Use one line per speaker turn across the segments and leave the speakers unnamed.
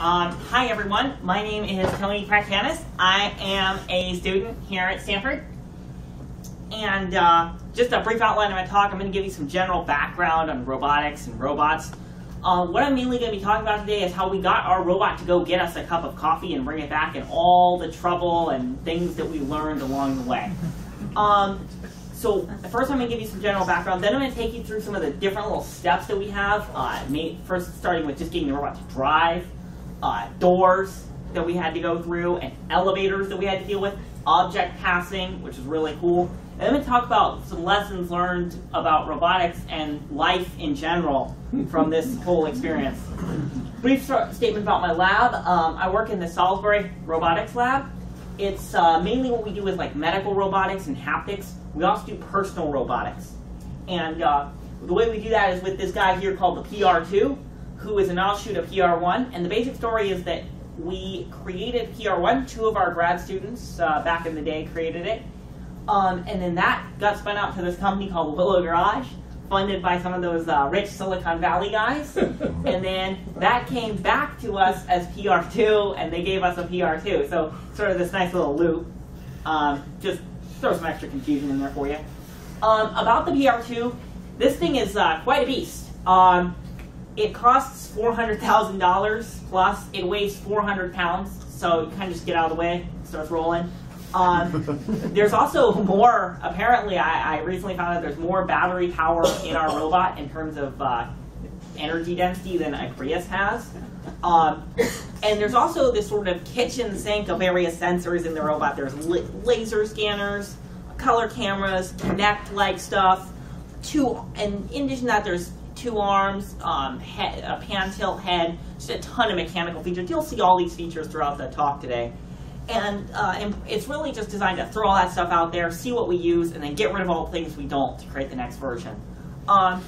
Um, hi everyone, my name is Tony Pratkanis. I am a student here at Stanford. And uh, just a brief outline of my talk, I'm going to give you some general background on robotics and robots. Uh, what I'm mainly going to be talking about today is how we got our robot to go get us a cup of coffee and bring it back and all the trouble and things that we learned along the way. Um, so first I'm going to give you some general background, then I'm going to take you through some of the different little steps that we have. Uh, first starting with just getting the robot to drive, uh, doors that we had to go through, and elevators that we had to deal with, object passing, which is really cool. And then I'm talk about some lessons learned about robotics and life in general from this whole experience. Brief statement about my lab. Um, I work in the Salisbury Robotics Lab. It's uh, mainly what we do is like medical robotics and haptics. We also do personal robotics. And uh, the way we do that is with this guy here called the PR2, who is an offshoot of PR1. And the basic story is that we created PR1, two of our grad students uh, back in the day created it. Um, and then that got spun out to this company called Willow Garage, funded by some of those uh, rich Silicon Valley guys. and then that came back to us as PR2, and they gave us a PR2. So sort of this nice little loop. Um, just throw some extra confusion in there for you. Um, about the PR2, this thing is uh, quite a beast. Um, it costs $400,000 plus. It weighs 400 pounds, so you kind of just get out of the way, starts rolling. Um, there's also more, apparently, I, I, recently found out there's more battery power in our robot in terms of uh, energy density than a Prius has. Um, and there's also this sort of kitchen sink of various sensors in the robot. There's laser scanners, color cameras, Kinect-like stuff. Two, and in addition to that, there's two arms, um, head, a pan tilt head, just a ton of mechanical features. You'll see all these features throughout the talk today. And, uh, and, it's really just designed to throw all that stuff out there, see what we use, and then get rid of all the things we don't to create the next version. Um,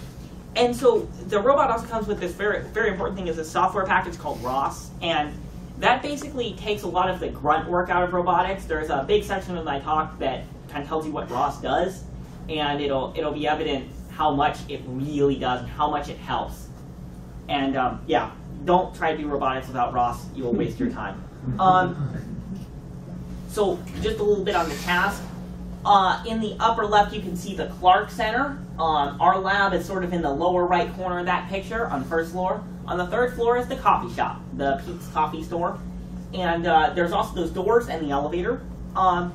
and so the robot also comes with this very, very important thing is a software package called ROS. And that basically takes a lot of the grunt work out of robotics. There's a big section of my talk that kind of tells you what ROS does. And it'll, it'll be evident how much it really does and how much it helps. And um, yeah, don't try to do robotics without ROS. You will waste your time. Um, so just a little bit on the task. Uh, in the upper left, you can see the Clark Center. Um, our lab is sort of in the lower right corner of that picture on the first floor. On the third floor is the coffee shop, the Peet's Coffee Store. And uh, there's also those doors and the elevator. Um,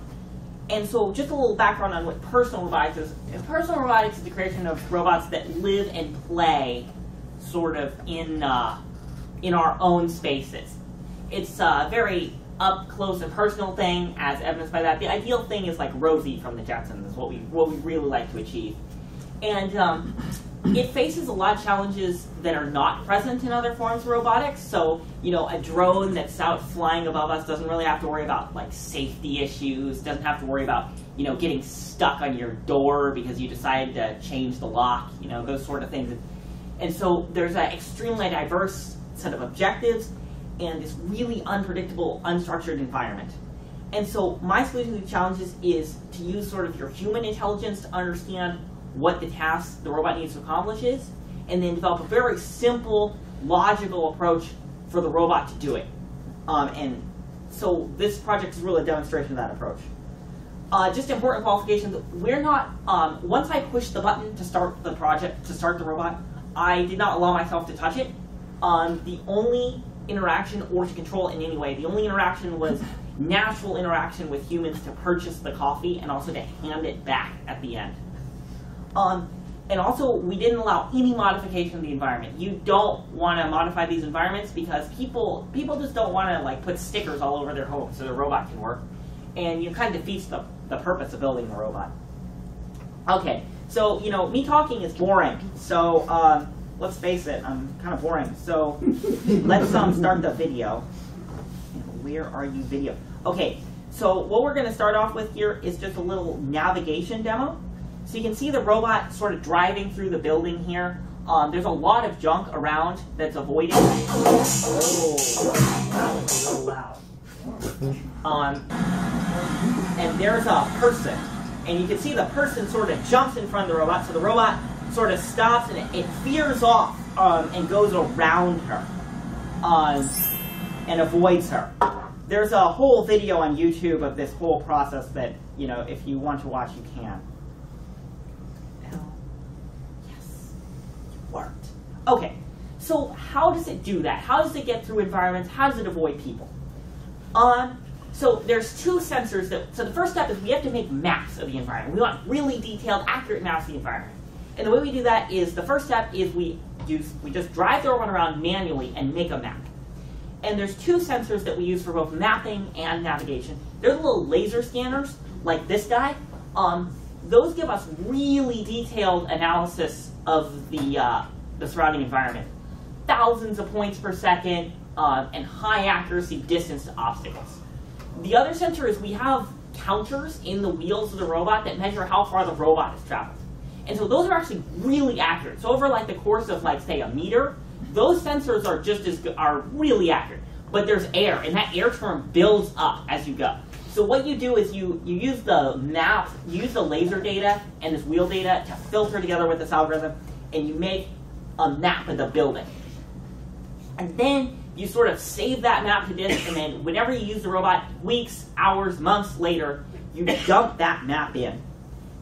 and so just a little background on what personal robotics is. Personal robotics is the creation of robots that live and play sort of in, uh, in our own spaces. It's a very up close and personal thing, as evidenced by that. The ideal thing is like Rosie from the Jetsons, is what we what we really like to achieve. And um, it faces a lot of challenges that are not present in other forms of robotics. So, you know, a drone that's out flying above us doesn't really have to worry about like safety issues, doesn't have to worry about, you know, getting stuck on your door because you decided to change the lock, you know, those sort of things. And so there's an extremely diverse set of objectives and this really unpredictable, unstructured environment. And so my solution to the challenges is to use sort of your human intelligence to understand what the task the robot needs to accomplish is, and then develop a very simple, logical approach for the robot to do it. Um, and so this project is really a demonstration of that approach. Uh, just important qualifications, we're not, um, once I pushed the button to start the project, to start the robot, I did not allow myself to touch it. Um, the only interaction or to control it in any way. The only interaction was natural interaction with humans to purchase the coffee and also to hand it back at the end. Um, and also, we didn't allow any modification of the environment. You don't want to modify these environments because people people just don't want to like put stickers all over their home so the robot can work, and you kind of defeats the, the purpose of building a robot. Okay, so you know me talking is boring. So um, let's face it, I'm kind of boring. So let's um, start the video. Where are you video? Okay, so what we're going to start off with here is just a little navigation demo. So you can see the robot sort of driving through the building here. Um, there's a lot of junk around that's avoiding. That was a little loud. Um, and there's a person. And you can see the person sort of jumps in front of the robot. So the robot sort of stops and it, it veers off um, and goes around her. Um, and avoids her. There's a whole video on YouTube of this whole process that, you know, if you want to watch, you can. Now, yes, it worked. Okay, so how does it do that? How does it get through environments? How does it avoid people? Um, so there's two sensors that, so the first step is we have to make maps of the environment. We want really detailed, accurate maps of the environment. And the way we do that is, the first step is we use, we just drive the robot around manually and make a map. And there's two sensors that we use for both mapping and navigation. They're the little laser scanners, like this guy. Um, those give us really detailed analysis of the, uh, the surrounding environment. Thousands of points per second, uh, and high accuracy distance to obstacles. The other sensor is we have counters in the wheels of the robot that measure how far the robot has traveled. And so those are actually really accurate. So over like the course of like say a meter, those sensors are just as are really accurate. But there's air, and that air term builds up as you go. So what you do is you, you use the map, you use the laser data and this wheel data to filter together with this algorithm, and you make a map of the building. And then you sort of save that map to disk, and then whenever you use the robot, weeks, hours, months later, you dump that map in.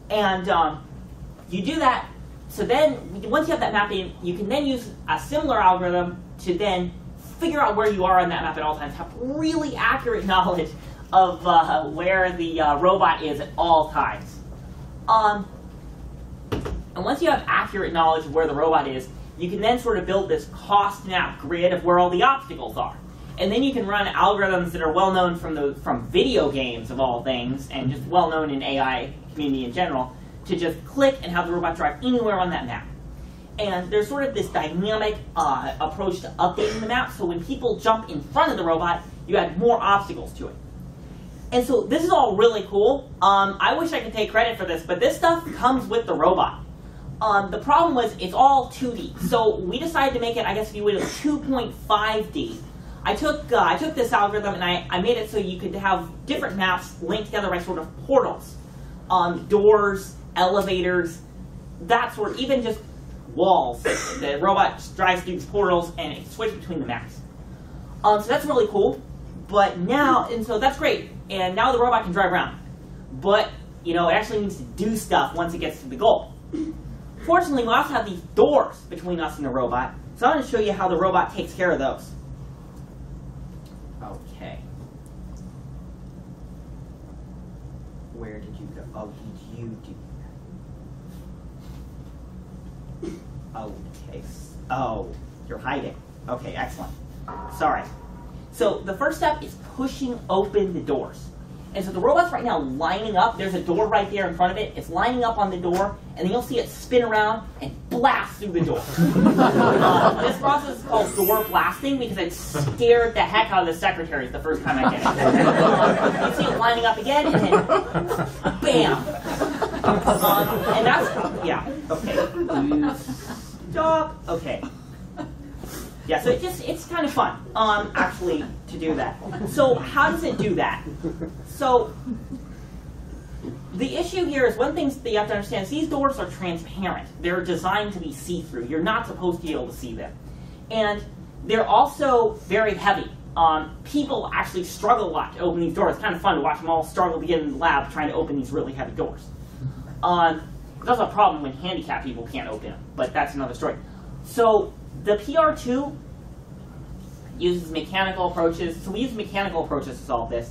And um, you do that, so then once you have that map in, you can then use a similar algorithm to then figure out where you are on that map at all times, have really accurate knowledge of uh, where the uh, robot is at all times. Um, and once you have accurate knowledge of where the robot is, you can then sort of build this cost map grid of where all the obstacles are. And then you can run algorithms that are well known from the from video games of all things, and just well known in AI community in general, to just click and have the robot drive anywhere on that map. And there's sort of this dynamic uh, approach to updating the map, so when people jump in front of the robot, you add more obstacles to it. And so this is all really cool. Um, I wish I could take credit for this, but this stuff comes with the robot. Um, the problem was it's all 2D. So we decided to make it, I guess if you would, 2.5D. I took uh, I took this algorithm and I, I made it so you could have different maps linked together by sort of portals. Um, doors, elevators, that sort even just walls. the robot drives through these portals and it switches between the maps. Um, so that's really cool. But now, and so that's great. And now the robot can drive around. But, you know, it actually needs to do stuff once it gets to the goal. Fortunately, we also have these doors between us and the robot, so I'm going to show you how the robot takes care of those. Okay. Where did you go? Oh, did you do that? Okay. Oh, you're hiding. Okay, excellent. Sorry. So the first step is pushing open the doors. And so the robot's right now lining up. There's a door right there in front of it. It's lining up on the door, and then you'll see it spin around and blast through the door. uh, this process is called door blasting because it scared the heck out of the secretaries the first time I did it. Uh, you see it lining up again, and then bam. Um, and that's yeah. Okay. Stop. Okay. Yeah, so it just it's kind of fun, um, actually, to do that. So how does it do that? So the issue here is one thing that you have to understand is these doors are transparent. They're designed to be see-through. You're not supposed to be able to see them. And they're also very heavy. Um, people actually struggle a lot to open these doors. It's kind of fun to watch them all struggle to get in the lab trying to open these really heavy doors. Um, there's a problem when handicapped people can't open them, but that's another story. So the PR2 uses mechanical approaches. So we use mechanical approaches to solve this.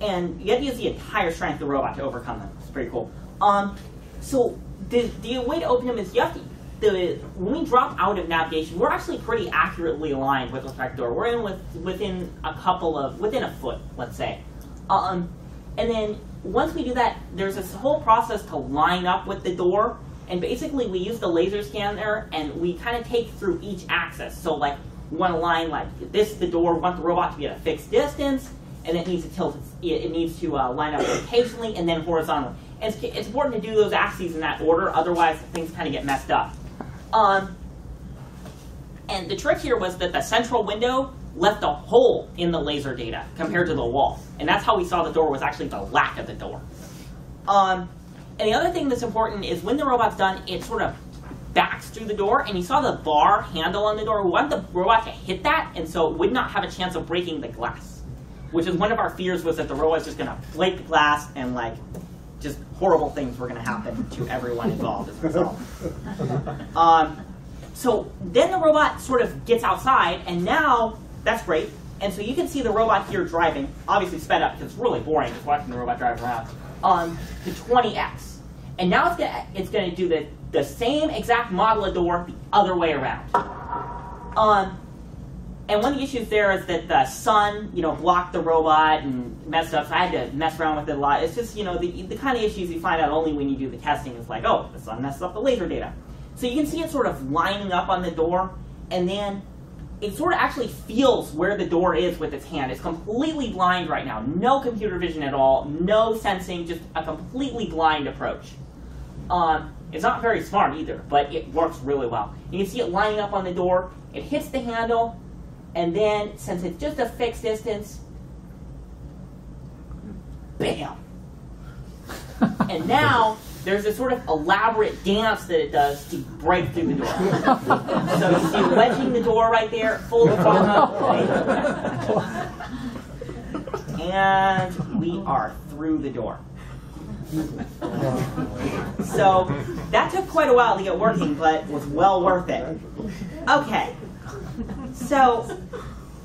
And you have to use the entire strength of the robot to overcome them. It's pretty cool. Um, so the, the way to open them is you have to, the, when we drop out of navigation, we're actually pretty accurately aligned with the track door. We're in with, within a couple of, within a foot, let's say. Um, and then once we do that, there's this whole process to line up with the door and basically, we use the laser scanner and we kind of take through each axis. So, like, to line like this the door. We want the robot to be at a fixed distance, and it needs to tilt. It needs to uh, line up occasionally and then horizontally. And it's, it's, important to do those axes in that order. Otherwise, things kind of get messed up. Um, and the trick here was that the central window left a hole in the laser data compared to the wall. And that's how we saw the door was actually the lack of the door. Um, and the other thing that's important is when the robot's done, it sort of backs through the door, and you saw the bar handle on the door. We want the robot to hit that, and so it would not have a chance of breaking the glass. Which is one of our fears was that the robot's just going to break the glass and like just horrible things were going to happen to everyone involved as a result. Um, so then the robot sort of gets outside, and now that's great. And so you can see the robot here driving, obviously sped up because it's really boring just watching the robot drive around, um, to 20x. And now it's gonna, it's gonna do the, the same exact model of the door the other way around. Um, and one of the issues there is that the sun, you know, blocked the robot and messed up. So I had to mess around with it a lot. It's just, you know, the, the kind of issues you find out only when you do the testing. It's like, oh, the sun messes up the laser data. So you can see it sort of lining up on the door, and then it sort of actually feels where the door is with its hand. It's completely blind right now. No computer vision at all, no sensing, just a completely blind approach. Um, it's not very smart either, but it works really well. You can see it lining up on the door. It hits the handle, and then since it's just a fixed distance, bam. and now there's a sort of elaborate dance that it does to break through the door. so you see wedging the door right there, full of throttle, and we are through the door. So that took quite a while to get working, but was well worth it. Okay. So.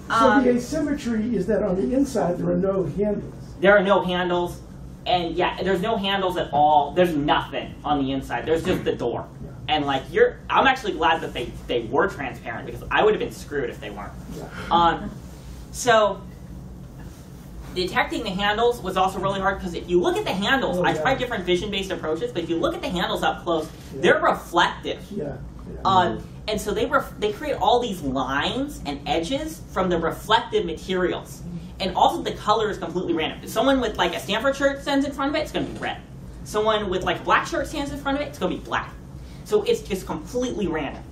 Um, so the um, asymmetry is that on the inside there are no handles.
There are no handles, and yeah, there's no handles at all. There's nothing on the inside. There's just the door. And like you're, I'm actually glad that they they were transparent because I would have been screwed if they weren't. Um, so detecting the handles was also really hard because if you look at the handles, oh, yeah. I tried different vision-based approaches, but if you look at the handles up close, they're reflective.
Yeah. yeah.
Um, and so they ref- they create all these lines and edges from the reflective materials. And also the color is completely random. If someone with like a Stanford shirt stands in front of it, it's going to be red. Someone with like a black shirt stands in front of it, it's going to be black. So it's just completely random.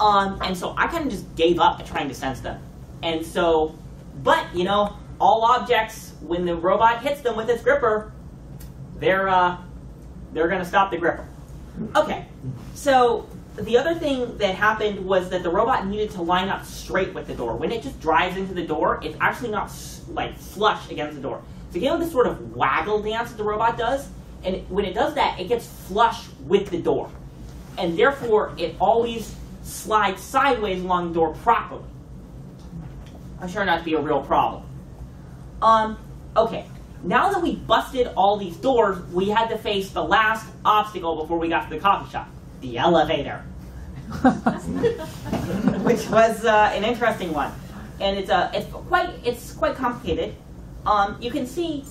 Um, and so I kind of just gave up at trying to sense them. And so, but you know, all objects, when the robot hits them with its gripper, they're, uh, they're going to stop the gripper. Okay, so the other thing that happened was that the robot needed to line up straight with the door. When it just drives into the door, it's actually not like flush against the door. So you know this sort of waggle dance that the robot does? And when it does that, it gets flush with the door. And therefore, it always slides sideways along the door properly. I'm sure not to be a real problem. Um, okay, now that we busted all these doors, we had to face the last obstacle before we got to the coffee shop, the elevator. Which was uh, an interesting one. And it's, uh, it's, quite, it's quite complicated. Um, you can see,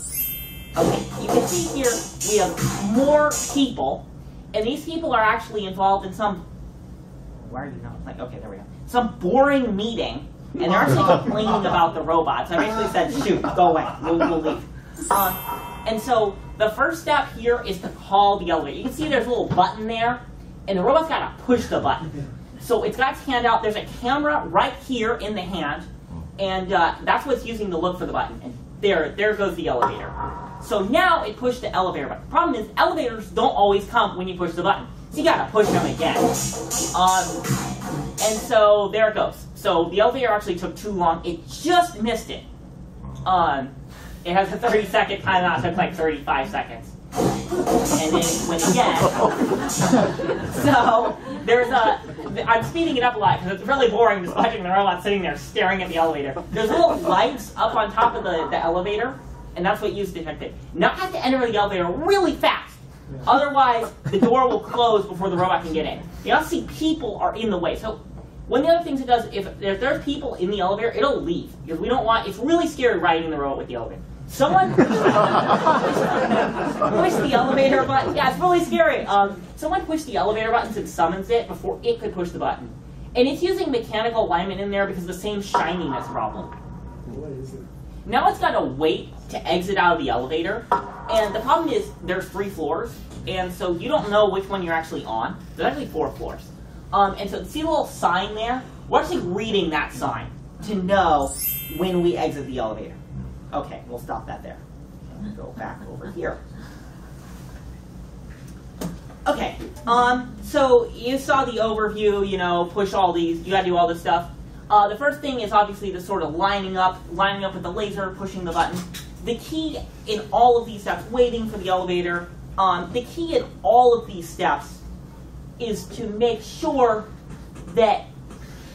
okay, you can see here we have more people, and these people are actually involved in some, why are you not, like, okay, there we go, some boring meeting and they're actually complaining about the robots. I basically said, shoot, go away, we'll, we'll leave. Um, and so the first step here is to call the elevator. You can see there's a little button there, and the robot's got to push the button. So it's got its hand out. There's a camera right here in the hand, and uh, that's what's using to look for the button. And there, there goes the elevator. So now it pushed the elevator button. The problem is elevators don't always come when you push the button. So you gotta push them again. Um, and so there it goes. So the elevator actually took too long. It just missed it. Um, it has a 30 second timeout. It took like 35 seconds. And then it went again. so there's a. I'm speeding it up a lot because it's really boring just watching the robot sitting there staring at the elevator. There's little lights up on top of the, the elevator, and that's what used to detect it. Now I have to enter the elevator really fast. Otherwise, the door will close before the robot can get in. You also see people are in the way. So one of the other things it does, if, if there's people in the elevator, it'll leave. Because we don't want, it's really scary riding the robot with the elevator. Someone push the elevator button. Yeah, it's really scary. Um, someone pushed the elevator button and summons it before it could push the button. And it's using mechanical alignment in there because of the same shininess problem.
What is it?
Now it's got to wait to exit out of the elevator. And the problem is there's three floors. And so you don't know which one you're actually on. There's actually four floors. Um, and so see the little sign there? We're actually reading that sign to know when we exit the elevator. Okay, we'll stop that there. And Go back over here. Okay, um, so you saw the overview, you know, push all these, you gotta do all this stuff. Uh, the first thing is obviously the sort of lining up, lining up with the laser, pushing the button. The key in all of these steps, waiting for the elevator, um, the key in all of these steps is to make sure that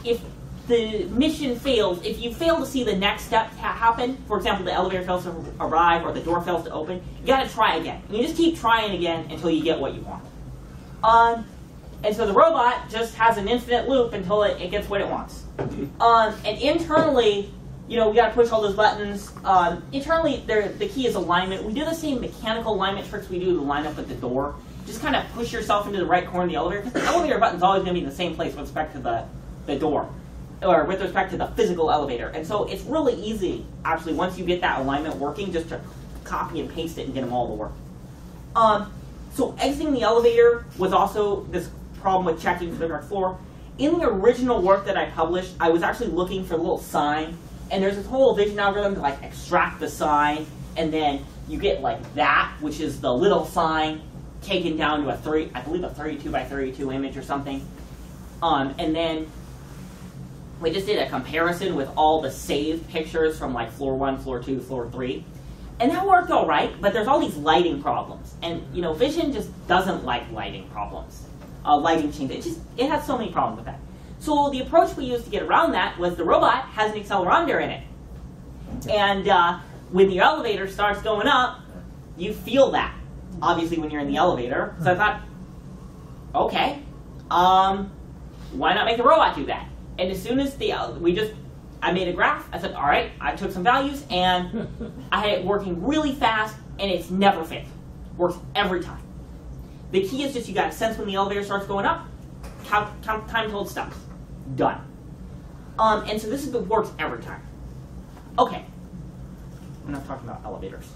if the mission fails, if you fail to see the next step ha- happen, for example, the elevator fails to arrive or the door fails to open, you gotta try again. And you just keep trying again until you get what you want. Um, and so the robot just has an infinite loop until it, it gets what it wants. Um, and internally, you know, we got to push all those buttons. Um, internally, the key is alignment. We do the same mechanical alignment tricks we do to line up with the door. Just kind of push yourself into the right corner of the elevator. 'cause the elevator button's always to be in the same place with respect to the, the door, or with respect to the physical elevator. And so it's really easy, actually, once you get that alignment working, just to copy and paste it and get them all to work. Um, so exiting the elevator was also this problem with checking for the correct floor. In the original work that I published, I was actually looking for a little sign, and there's this whole vision algorithm to like extract the sign, and then you get like that, which is the little sign taken down to a three, I believe a 32 by 32 image or something. Um, and then we just did a comparison with all the saved pictures from like floor one, floor two, floor three. And that worked all right, but there's all these lighting problems. And, you know, Vision just doesn't like lighting problems. Uh, lighting changes. It just, it has so many problems with that. So the approach we used to get around that was the robot has an accelerometer in it. And uh, when the elevator starts going up, you feel that, obviously, when you're in the elevator. So I thought, okay, um, why not make the robot do that? And as soon as the, uh, we just, I made a graph, I said, all right, I took some values and I had it working really fast and it's never failed. Works every time. The key is just you got to sense when the elevator starts going up, count, count time till it stops. Done. Um, and so this is what works every time. Okay. I'm not talking about elevators.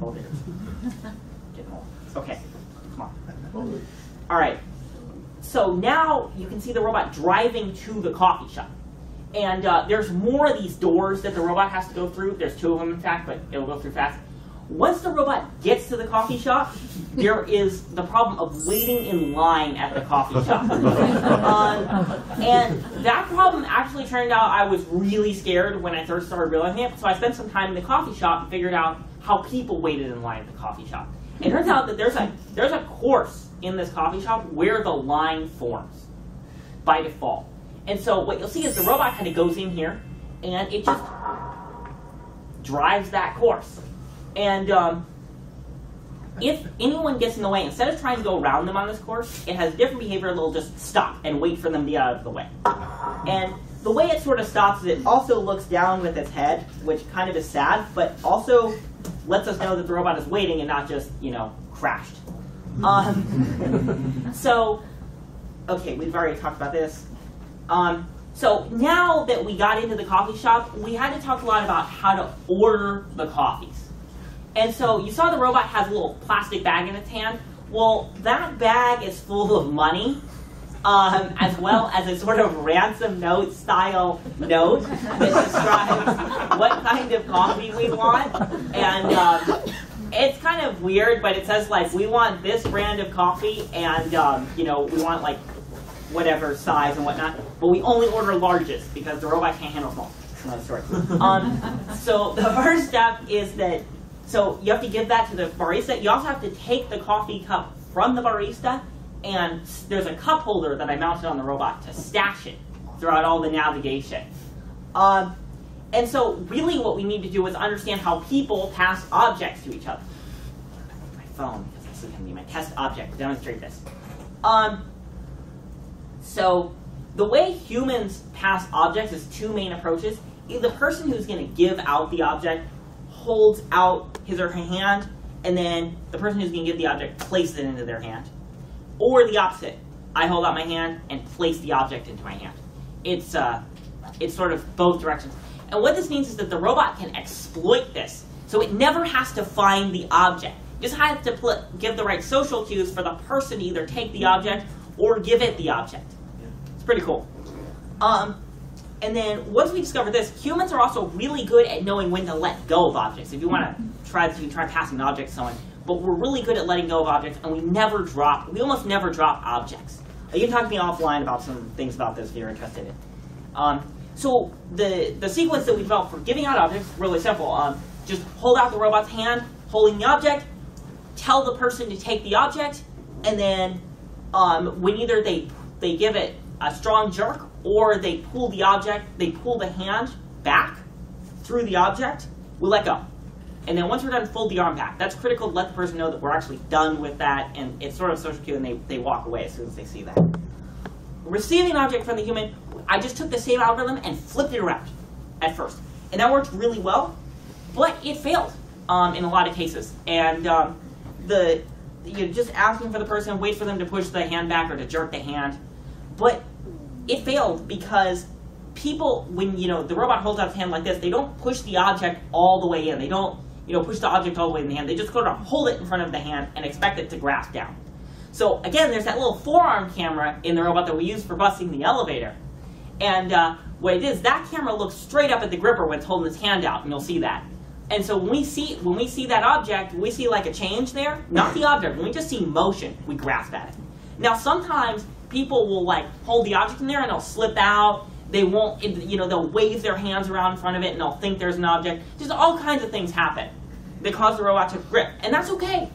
Elevators. Getting old. Okay. Come on. All right. So now you can see the robot driving to the coffee shop. And uh, there's more of these doors that the robot has to go through. There's two of them, in fact, but it'll go through fast. Once the robot gets to the coffee shop, there is the problem of waiting in line at the coffee shop. um, and that problem actually turned out I was really scared when I first started realizing it. So I spent some time in the coffee shop and figured out how people waited in line at the coffee shop. It turns out that there's a there's a course in this coffee shop where the line forms by default. And so what you'll see is the robot kind of goes in here and it just drives that course. And um, if anyone gets in the way, instead of trying to go around them on this course, it has different behavior. It'll just stop and wait for them to get out of the way. And the way it sort of stops is it also looks down with its head, which kind of is sad, but also lets us know that the robot is waiting and not just, you know, crashed. Um, so, okay, we've already talked about this. Um, so now that we got into the coffee shop, we had to talk a lot about how to order the coffees. And so you saw the robot has a little plastic bag in its hand. Well, that bag is full of money, um, as well as a sort of ransom note style note that describes what kind of coffee we want. And um, it's kind of weird, but it says like we want this brand of coffee, and um, you know we want like whatever size and whatnot, but we only order largest because the robot can't handle small. Another story. Um, so the first step is that so you have to give that to the barista. You also have to take the coffee cup from the barista, and there's a cup holder that I mounted on the robot to stash it throughout all the navigation. Um, and so really what we need to do is understand how people pass objects to each other. My phone, because this is going to be my test object to demonstrate this. Um, so the way humans pass objects is two main approaches. Either the person who's going to give out the object holds out his or her hand, and then the person who's going to give the object places it into their hand. Or the opposite. I hold out my hand and place the object into my hand. It's uh, it's sort of both directions. And what this means is that the robot can exploit this. So it never has to find the object. It just has to give the right social cues for the person to either take the object or give it the object. It's pretty cool. Um, and then once we discover this, humans are also really good at knowing when to let go of objects. If you want to try to try passing an object to someone, but we're really good at letting go of objects, and we never drop. We almost never drop objects. You can talk to me offline about some things about this if you're interested in. Um, so the the sequence that we developed for giving out objects really simple. Um, just hold out the robot's hand, holding the object, tell the person to take the object, and then um, when either they they give it a strong jerk or they pull the object, they pull the hand back through the object, we let go. And then once we're done, fold the arm back. That's critical to let the person know that we're actually done with that, and it's sort of social cue, and they, they walk away as soon as they see that. Receiving an object from the human, I just took the same algorithm and flipped it around at first. And that worked really well, but it failed um, in a lot of cases. And um, the you're just asking for the person, wait for them to push the hand back or to jerk the hand. But it failed because people, when you know the robot holds out its hand like this, they don't push the object all the way in. They don't, you know, push the object all the way in the hand. They just sort of hold it in front of the hand and expect it to grasp down. So again, there's that little forearm camera in the robot that we use for busting the elevator. And uh, what it is, that camera looks straight up at the gripper when it's holding its hand out, and you'll see that. And so when we see when we see that object, we see like a change there, not the object, when we just see motion, we grasp at it. Now sometimes people will like hold the object in there and they'll slip out. They won't, you know, they'll wave their hands around in front of it and they'll think there's an object. Just all kinds of things happen that cause the robot to grip, and that's okay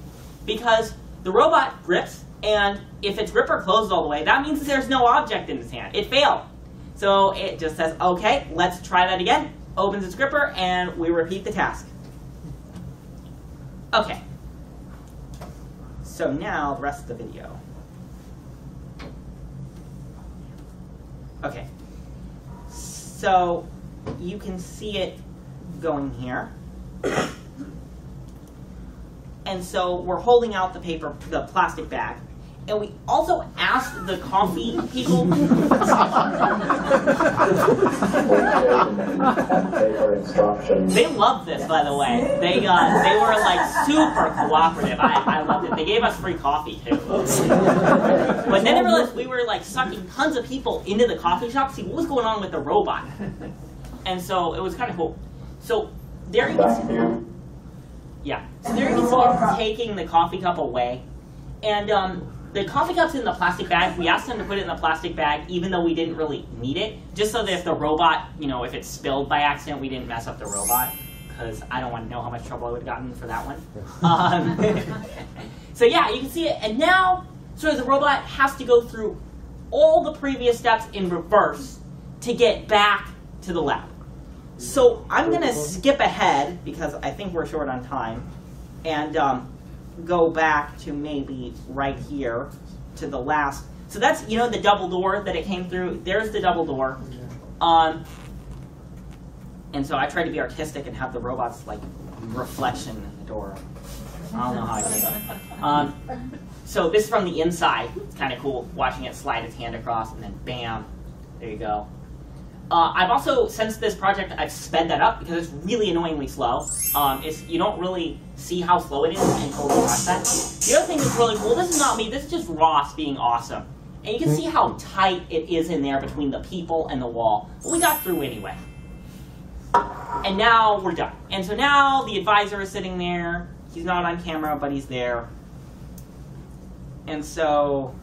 because the robot grips, and if its gripper closed all the way, that means that there's no object in its hand. It failed. So it just says, okay, let's try that again. Opens its gripper, and we repeat the task. Okay. So now the rest of the video. Okay. So you can see it going here. And so we're holding out the paper, the plastic bag. And we also asked the coffee people. They loved this, by the way. They uh, they were like super cooperative. I, I loved it. They gave us free coffee too. But then they realized we were like sucking tons of people into the coffee shop to see what was going on with the robot. And so it was kind of cool. So there you can see. Yeah. So there you can see taking the coffee cup away. And um, the coffee cup's in the plastic bag. We asked them to put it in the plastic bag, even though we didn't really need it, just so that if the robot, you know, if it spilled by accident, we didn't mess up the robot. Because I don't want to know how much trouble I would have gotten for that one. Um, so yeah, you can see it. And now, sort of the robot has to go through all the previous steps in reverse to get back to the lab. So I'm going to skip ahead because I think we're short on time and um, go back to maybe right here to the last. So that's, you know, the double door that it came through. There's the double door. Um, and so I tried to be artistic and have the robots like reflection in the door. I don't know how I did that. Um, so this is from the inside. It's kind of cool watching it slide its hand across and then bam, there you go. Uh, I've also, since this project, I've sped that up because it's really annoyingly slow. Um, it's, you don't really see how slow it is until you process. The other thing that's really cool, this is not me, this is just ROS being awesome. And you can see how tight it is in there between the people and the wall. But we got through anyway. And now we're done. And so now the advisor is sitting there. He's not on camera, but he's there. And so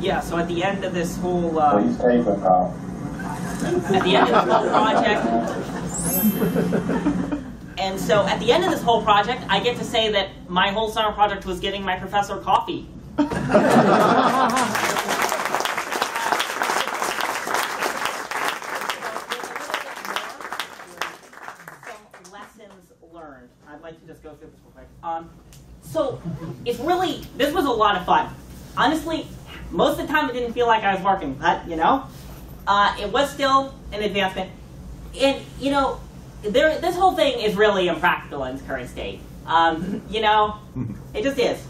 yeah, so at the end of this whole uh,
Please take a call.
at the end of this whole project, and so at the end of this whole project, I get to say that my whole summer project was getting my professor coffee. Lessons learned. I'd like to just go through this real quick. Um, so it's really this was a lot of fun. Honestly, most of the time it didn't feel like I was working, but you know, uh, it was still an advancement. And you know, there this whole thing is really impractical in its current state. Um, you know, it just is.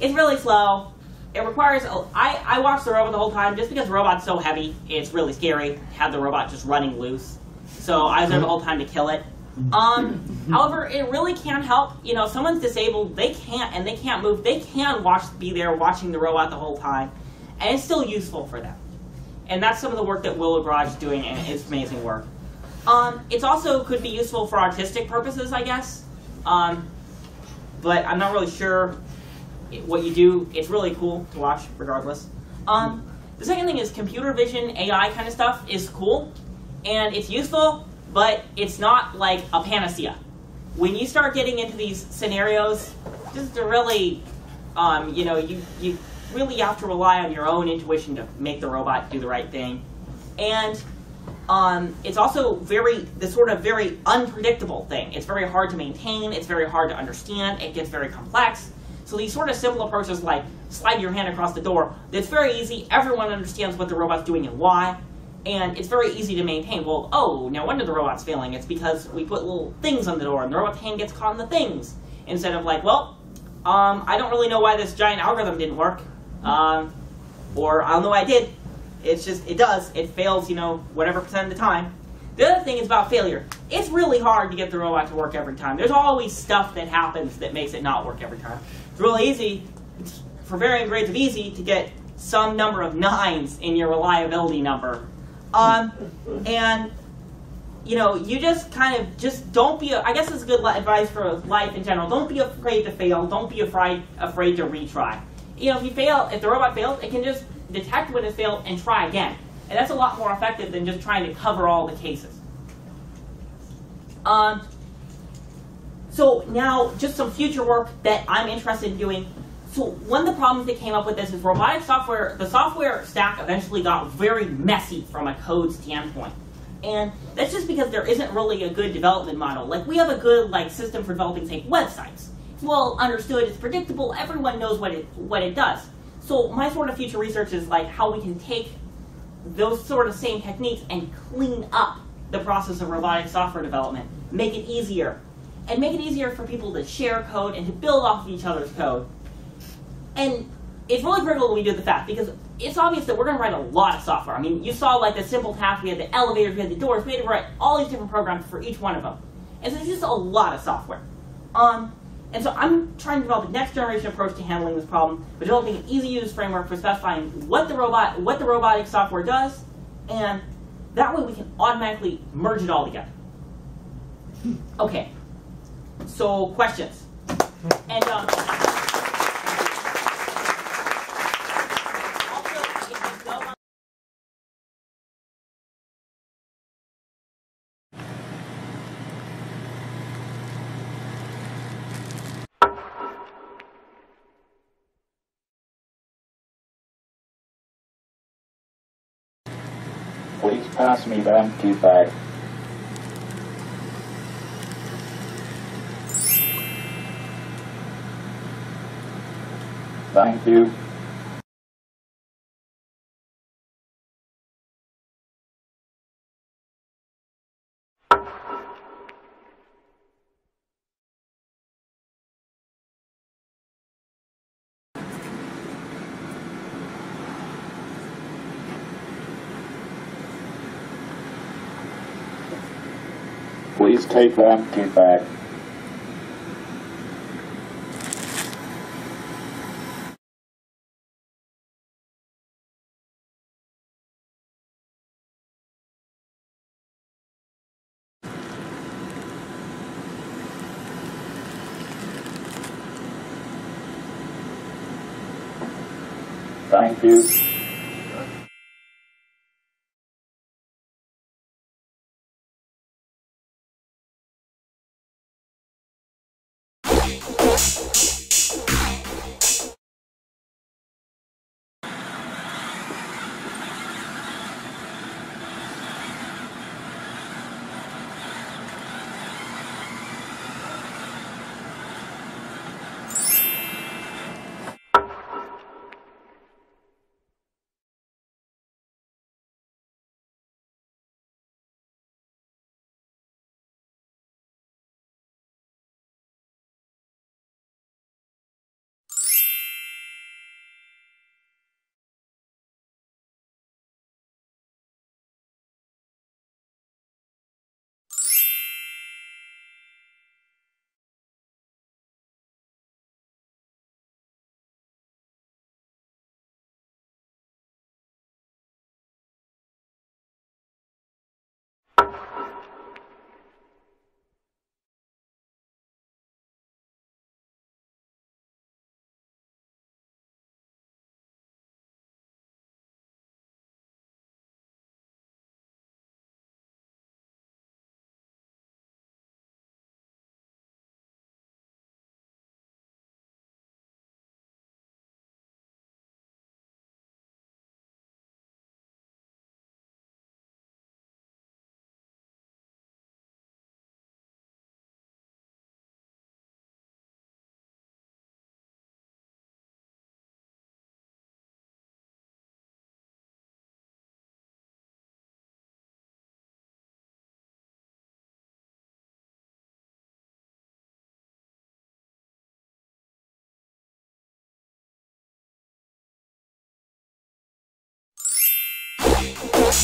It's really slow. It requires. A, I I watched the robot the whole time just because the robot's so heavy. It's really scary to have the robot just running loose. So I was there the whole time to kill it. Um, however, it really can help. You know, someone's disabled, they can't and they can't move. They can watch, be there watching the robot the whole time, and it's still useful for them. And that's some of the work that Willow Garage is doing, and it's amazing work. Um, it's also could be useful for artistic purposes, I guess. Um, but I'm not really sure what you do. It's really cool to watch, regardless. Um, the second thing is computer vision, AI kind of stuff is cool, and it's useful, but it's not like a panacea. When you start getting into these scenarios, just to really, um, you know, you, you really you have to rely on your own intuition to make the robot do the right thing. And um, it's also very, the sort of very unpredictable thing. It's very hard to maintain, it's very hard to understand, it gets very complex. So these sort of simple approaches like slide your hand across the door, it's very easy, everyone understands what the robot's doing and why, and it's very easy to maintain. Well, oh, no wonder the robot's failing. It's because we put little things on the door and the robot's hand gets caught in the things. Instead of like, well, um, I don't really know why this giant algorithm didn't work. Um, or I don't know it did. It's just, it does. It fails, you know, whatever percent of the time. The other thing is about failure. It's really hard to get the robot to work every time. There's always stuff that happens that makes it not work every time. It's really easy, for varying grades of easy, to get some number of nines in your reliability number. Um, and, you know, you just kind of, just don't be, I guess it's good advice for life in general. Don't be afraid to fail. Don't be afraid, afraid to retry. You know, if you fail, if the robot fails, it can just detect when it failed and try again. And that's a lot more effective than just trying to cover all the cases. Um, so now, just some future work that I'm interested in doing. So one of the problems that came up with this is robotic software, the software stack eventually got very messy from a code standpoint. And that's just because there isn't really a good development model. Like we have a good like system for developing, say, websites. Well understood, it's predictable, everyone knows what it what it does. So my sort of future research is like how we can take those sort of same techniques and clean up the process of robotic software development, make it easier, and make it easier for people to share code and to build off of each other's code. And it's really critical that we do the fast because it's obvious that we're going to write a lot of software. I mean, you saw like the simple task, we had the elevators, we had the doors, we had to write all these different programs for each one of them. And so it's just a lot of software. Um, and so I'm trying to develop a next generation approach to handling this problem by developing an easy use framework for specifying what the robot what the robotic software does, and that way we can automatically merge it all together. Okay. So questions. And um,
Please pass me but I'm too bag. Thank you. Empty bag. Thank you.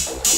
you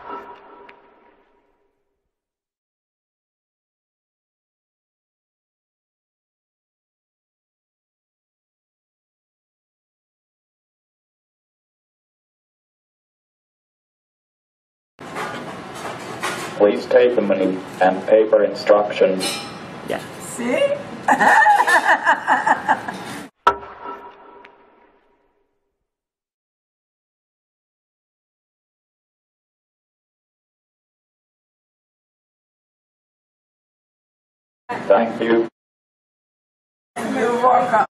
Please take the money and paper instructions.
Yeah.
See?
Thank you.
You're welcome.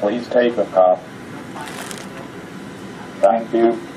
Please take a cup. Thank you.